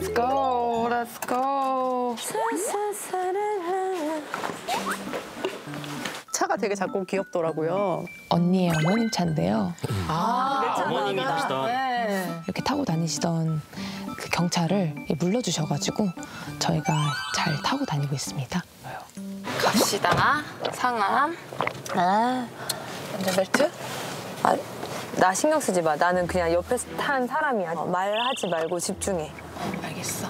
Let's go, let's go. 차가 되게 작고 귀엽더라고요. 언니의 어머님 차인데요. 어머님이 타시던 이렇게 타고 다니시던 그 경차를 물려주셔가지고 저희가 잘 타고 다니고 있습니다. 갑시다. 상암. 아, 안전벨트. 아, 나 신경 쓰지 마. 나는 그냥 옆에 탄 사람이야. 어, 말하지 말고 집중해. 어, 알겠어.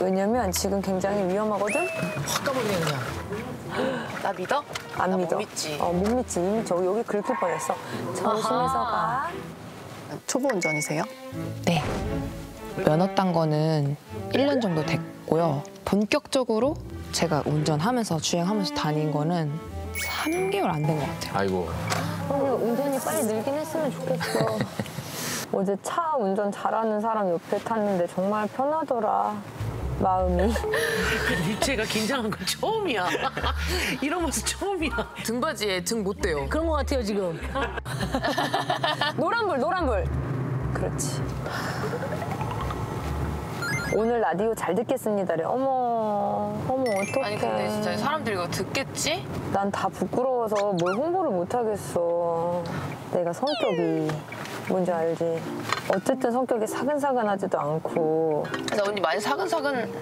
왜냐면 지금 굉장히 위험하거든? 확 가버리네 그냥. 나 믿어? 안 나 믿어. 못 믿지. 어, 못 믿지. 이미 저 여기 긁힐 뻔했어. 조심해서 가. 초보 운전이세요? 네. 면허 딴 거는 1년 정도 됐고요. 본격적으로 제가 운전하면서 주행하면서 다닌 거는 3개월 안 된 것 같아요. 아이고. 어, 운전이 빨리 늘긴 했으면 좋겠어. 어제 차 운전 잘하는 사람 옆에 탔는데 정말 편하더라. 마음이. 유채가 긴장한 건 처음이야. 이런 모습 처음이야. 등받이에 등 못 대요. 그런 것 같아요, 지금. 노란불, 노란불. 그렇지. 오늘 라디오 잘 듣겠습니다래. 어머, 어머, 어떡해. 아니 근데 진짜 사람들이 이거 듣겠지? 난 다 부끄러워서 뭘 홍보를 못 하겠어. 내가 성격이 뭔지 알지? 어쨌든 성격이 사근사근하지도 않고 나 언니 많이 사근사근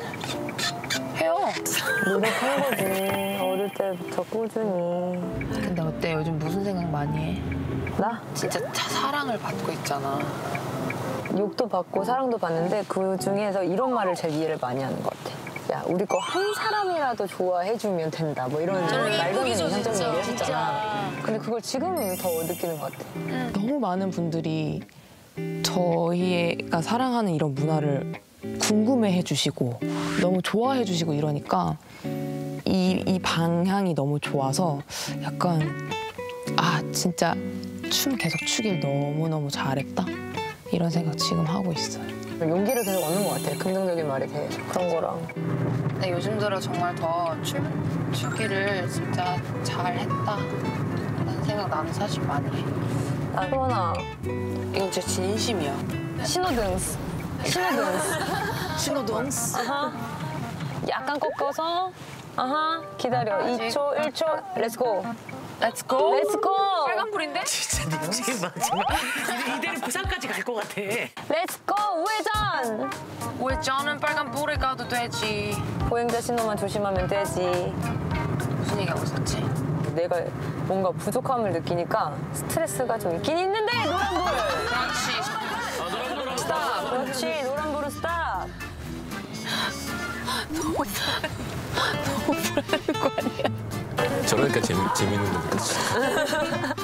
해요. 노력한 거지. 어릴 때부터 꾸준히. 근데 어때? 요즘 무슨 생각 많이 해? 나 진짜 차 사랑을 받고 있잖아. 욕도 받고 사랑도 받는데 그 중에서 이런 말을 제일 이해를 많이 하는 것 같아. 야, 우리 거 한 사람이라도 좋아해주면 된다. 뭐 이런 말도 안 되는 이상적인 얘기 했었잖아. 근데 그걸 지금 더 느끼는 것 같아. 너무 많은 분들이 저희가 사랑하는 이런 문화를 궁금해해 주시고 너무 좋아해 주시고 이러니까 이, 이 방향이 너무 좋아서 약간 아 진짜 춤 계속 추길 너무너무 잘했다 이런 생각 지금 하고 있어요. 용기를 계속 얻는 것 같아. 긍정적인 말이 돼. 그런 거랑. 근데 요즘 들어 정말 더 춤추기를 진짜 잘했다 라는 생각 나는 사실 많이 해. 아, 소원아, 이건 진짜 진심이야. 신호등. 신호등. 신호등. 아하. 약간 꺾어서. 아하. 기다려. 2초, 1초. Let's go. Let's go! Let's go! 빨간불인데? 진짜 네 지금 마지막. 이대- 이대로 부산까지 갈 것 같아. Let's go! 우회전! 우회전은 빨간불에 가도 되지. 보행자 신호만 조심하면 되지. 무슨 얘기하고 있었지? 내가 뭔가 부족함을 느끼니까 스트레스가 좀 있긴 있는데 노란불! 그렇지. Stop! 그렇지, 노란불은 stop! 저러니까 재미, 재밌는 거지.